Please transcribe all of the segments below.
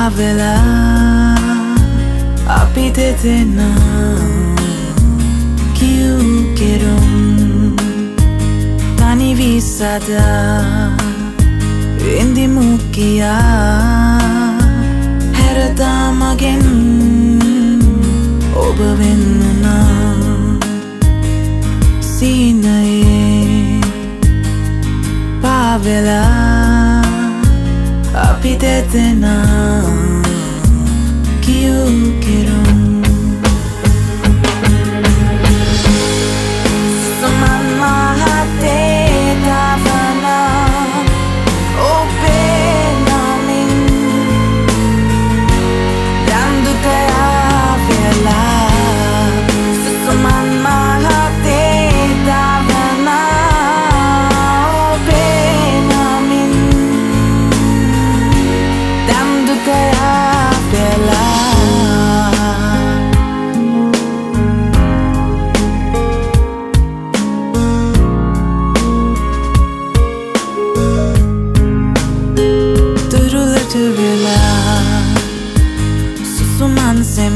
ආවෙලා අපි දෙදෙනා කිව් කෙරුම්. තනිවී සදා වෙන්දිමු කියා. හැරතා මගෙන් ඔබ වෙන්නනා. සීනයේ පාවෙලා අපි දෙදෙනා කියූ කෙරුම්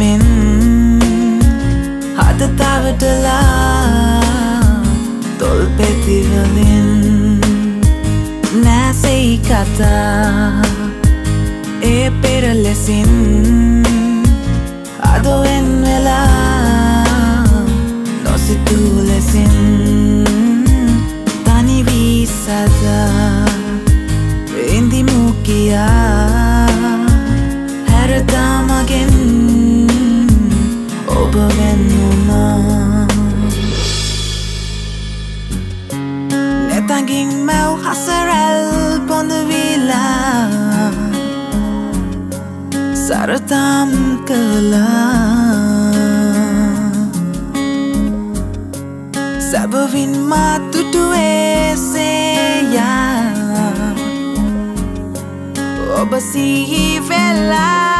සුසුමන් සෙමෙන් හදතාවටලා තොල් පෙතිවලින් නෑසෙයි කතා. ඒ පෙර ලෙසින් අදොවෙන් වෙලා නොසිතූ ලෙසින් තනිවී සදා ඉඳිමු කියා. ඔබ වෙන්නුනා නැතගින් මැව් හසරැල් පොඳවිලා. සරතම් කලා සැබවින් මාතුටුවේ සේයා. ඔබ සිහි වෙලා